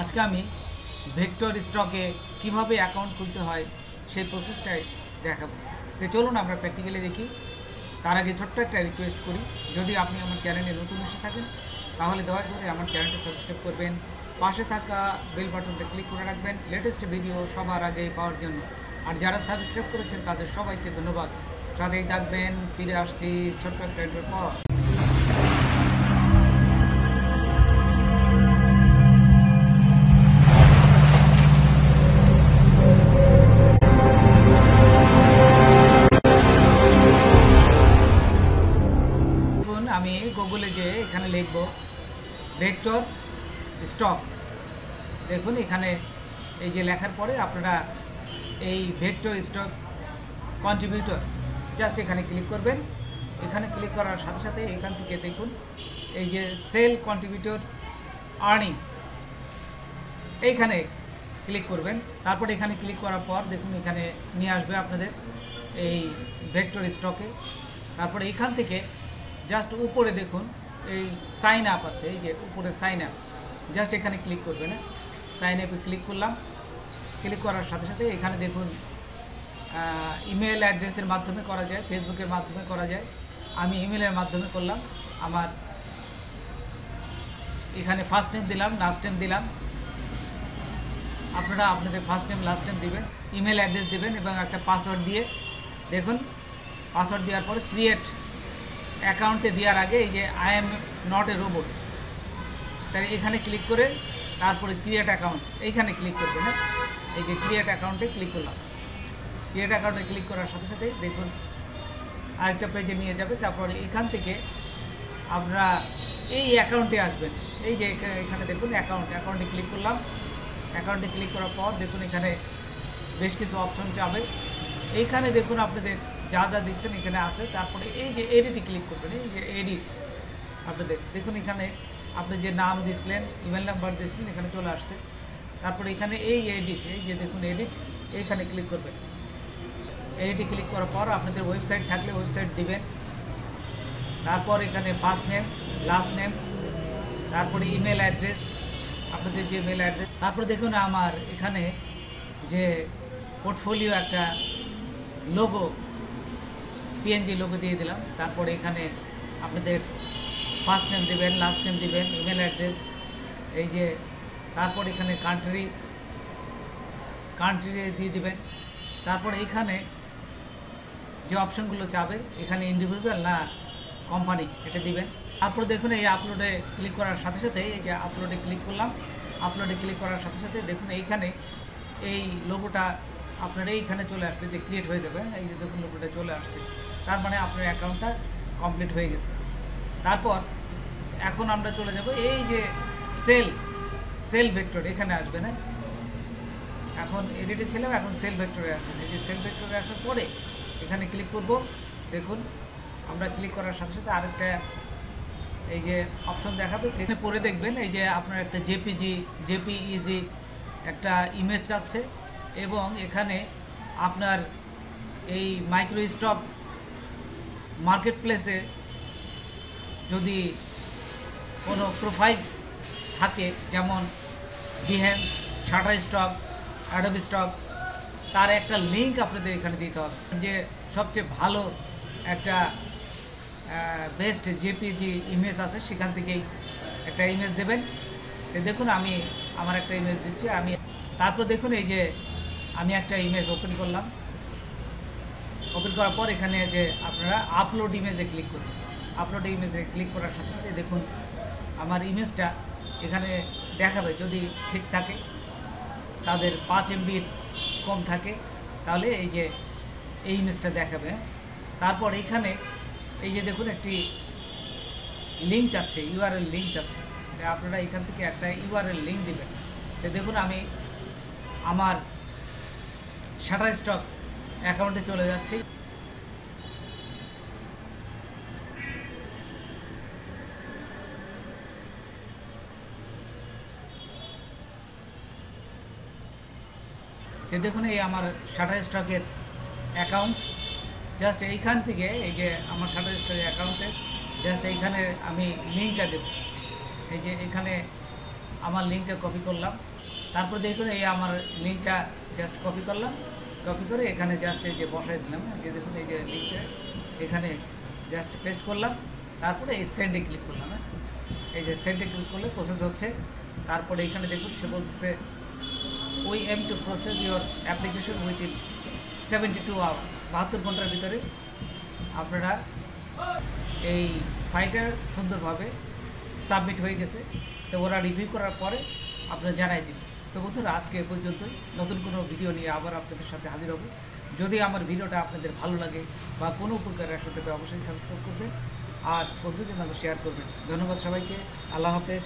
আজকে আমি ভেক্টর স্টকে কীভাবে অ্যাকাউন্ট খুলতে হয় সেই প্রসেসটাই দেখাবো। তো চলুন আমরা প্র্যাকটিক্যালি দেখি। তার আগে ছোট্ট একটা রিকোয়েস্ট করি। যদি আপনি আমার চ্যানেলে নতুন এসে থাকেন, তাহলে দয়া করে আমার চ্যানেলটা সাবস্ক্রাইব করবেন। পাশে থাকা বেল বাটনটা ক্লিক করে রাখবেন। লেটেস্ট ভিডিও সবার আগে পাওয়ার জন্য। আর যারা সাবস্ক্রাইব করেছেন, তাদের সবাইকে ধন্যবাদ। সাথেই থাকবেন, ফিরে আসছি ছোট্ট একটা পর। ভেক্টর স্টক দেখুন এখানে এই যে লেখার পরে আপনারা এই ভেক্টর স্টক কন্ট্রিবিউটর, জাস্ট এখানে ক্লিক করবেন। এখানে ক্লিক করার সাথে সাথে এখান থেকে দেখুন এই যে সেল কন্ট্রিবিউটর আর্নিং, এইখানে ক্লিক করবেন। তারপর এখানে ক্লিক করার পর দেখুন এখানে নিয়ে আসবে আপনাদের এই ভেক্টর স্টকে। তারপরে এখান থেকে জাস্ট উপরে দেখুন এই সাইন আপ আছে, এই যে উপরে সাইন আপ জাস্ট এখানে ক্লিক করবেন সাইন আপে ক্লিক করলাম। ক্লিক করার সাথে সাথে এখানে দেখুন ইমেল অ্যাড্রেসের মাধ্যমে করা যায় ফেসবুকের মাধ্যমে করা যায়। আমি ইমেলের মাধ্যমে করলাম। আমার এখানে ফার্স্ট নেম দিলাম লাস্ট নেম দিলাম। আপনারা আপনাদের ফার্স্ট নেম লাস্ট নেম দেবেন ইমেল অ্যাড্রেস দেবেন এবং একটা পাসওয়ার্ড দিয়ে দেখুন পাসওয়ার্ড দেওয়ার পরে ক্রিয়েট অ্যাকাউন্টে দেওয়ার আগে এই যে I am not a robot তাহলে এখানে ক্লিক করে তারপরে ক্রিয়েট অ্যাকাউন্ট এইখানে ক্লিক করবেন হ্যাঁ? এই যে ক্রিয়েট অ্যাকাউন্টে ক্লিক করলাম। ক্রিয়েট অ্যাকাউন্টে ক্লিক করার সাথে সাথে দেখুন আরেকটা পেজে নিয়ে যাবে, তারপরে এখান থেকে আপনারা এই অ্যাকাউন্টে আসবেন। এই যে এখানে দেখুন অ্যাকাউন্ট অ্যাকাউন্টে ক্লিক করলাম। অ্যাকাউন্টে ক্লিক করার পর দেখুন এখানে বেশ কিছু অপশন যাবে। এইখানে দেখুন আপনাদের যা যা দিচ্ছেন এখানে আছে। তারপরে এই যে এডিটে ক্লিক করবেন, এই যে এডিট আপনাদের দেখুন এখানে আপনি যে নাম দিছিলেন ইমেল নাম্বার দিয়েছিলেন এখানে চলে আসছে। তারপরে এখানে এই এডিট এই যে দেখুন এডিট এইখানে ক্লিক করবেন। এডিটে ক্লিক করার পর আপনাদের ওয়েবসাইট থাকলে ওয়েবসাইট দিবেন। তারপর এখানে ফার্স্ট নেম লাস্ট নেম তারপরে ইমেল অ্যাড্রেস আপনাদের যে মেল অ্যাড্রেস তারপরে দেখুন আমার এখানে যে পোর্টফোলিও একটা লোগো পিএনজি লোগো দিয়ে দিলাম। তারপরে এখানে আপনাদের ফার্স্ট নেম দেবেন লাস্ট নেম দিবেন ইমেল অ্যাড্রেস এই যে তারপর এখানে কান্ট্রি কান্ট্রি দিয়ে দিবেন। তারপর এইখানে যে অপশনগুলো চাবে, এখানে ইন্ডিভিজুয়াল না কোম্পানি এটা দিবেন। তারপর দেখুন এই আপলোডে ক্লিক করার সাথে সাথে, এই যে আপলোডে ক্লিক করলাম আপলোডে ক্লিক করার সাথে সাথে দেখুন এইখানে এই লোগোটা আপনার এইখানে চলে আসবে যে ক্রিয়েট হয়ে যাবে, এই যে দেখুন লোগোটা চলে আসছে, তার মানে আপনার অ্যাকাউন্টটা কমপ্লিট হয়ে গেছে। তারপর এখন আমরা চলে যাব, এই যে সেল সেল ভেক্টর এখানে আসবে না। এখন এডিটে ছিলাম, এখন সেল ভেক্টরে আসবেন এই যে সেল ভেক্টরে আসার পরে এখানে ক্লিক করব। দেখুন, আমরা ক্লিক করার সাথে সাথে আরেকটা এই যে অপশন দেখাবে। এখানে পরে দেখবেন, এই যে আপনার একটা জেপিজি জেপিইজি একটা ইমেজ চাচ্ছে। এবং এখানে আপনার এই মাইক্রো স্টক মার্কেট প্লেসে যদি কোনো প্রোফাইল থাকে, যেমন Behance Shutterstock Adobe Stock তার একটা লিঙ্ক আপনাদের এখানে দিতে হবে। যে সবচেয়ে ভালো একটা বেস্ট জেপিজি ইমেজ আছে, সেখান থেকেই একটা ইমেজ দেবেন। দেখুন, আমি আমার একটা ইমেজ দিচ্ছি, আমি তারপর দেখুন, এই যে আমি একটা ইমেজ ওপেন করলাম। ওপেন করার পর এখানে যে আপনারা আপলোড ইমেজে ক্লিক করুন। আপলোড ইমেজে ক্লিক করার সাথে সাথে দেখুন, আমার ইমেজটা এখানে দেখাবে যদি ঠিক থাকে, তাদের পাঁচ এমবির কম থাকে, তাহলে এই যে এই ইমেজটা দেখাবে? তারপর এখানে এই যে দেখুন একটি লিঙ্ক চাচ্ছে ইউআরএল লিঙ্ক চাচ্ছে আপনারা এখান থেকে একটা ইউআরএল লিঙ্ক দিবেন। দেখুন আমি আমার শাটার স্টক অ্যাকাউন্টে চলে যাচ্ছি। দেখুন, এই আমার শাটার স্টকের অ্যাকাউন্ট। জাস্ট এইখান থেকে, এই যে আমার শাটার স্টকের অ্যাকাউন্টে, জাস্ট এইখানে আমি লিঙ্কটা দেব। এই যে এখানে আমার লিঙ্কটা কপি করলাম। তারপর দেখুন এই আমার লিঙ্কটা জাস্ট কপি করলাম। কপি করে এখানে জাস্ট এই যে বসাই দিলাম এই যে দেখুন এই যে লিঙ্কটা, এখানে জাস্ট পেস্ট করলাম। তারপরে এই সেন্ডে ক্লিক করলাম হ্যাঁ? এই যে সেন্ডে ক্লিক করলে প্রসেস হচ্ছে। তারপরে এখানে দেখুন, সে বলতেছে we aim to process your application within seventy two hour বাহাত্তর ঘণ্টার ভিতরে আপনারা এই ফাইলটা সুন্দরভাবে সাবমিট হয়ে গেছে। তো ওরা রিভিউ করার পরে আপনারা জানাই দিন তো বন্ধুরা, আজকে এ পর্যন্তই। নতুন কোনো ভিডিও নিয়ে আবার আপনাদের সাথে হাজির হব। যদি আমার ভিডিওটা আপনাদের ভালো লাগে বা কোনো উপকারে আসলে তবে অবশ্যই সাবস্ক্রাইব করবেন। আর বন্ধুদের মাঝে শেয়ার করবেন। ধন্যবাদ সবাইকে। আল্লাহ হাফেজ।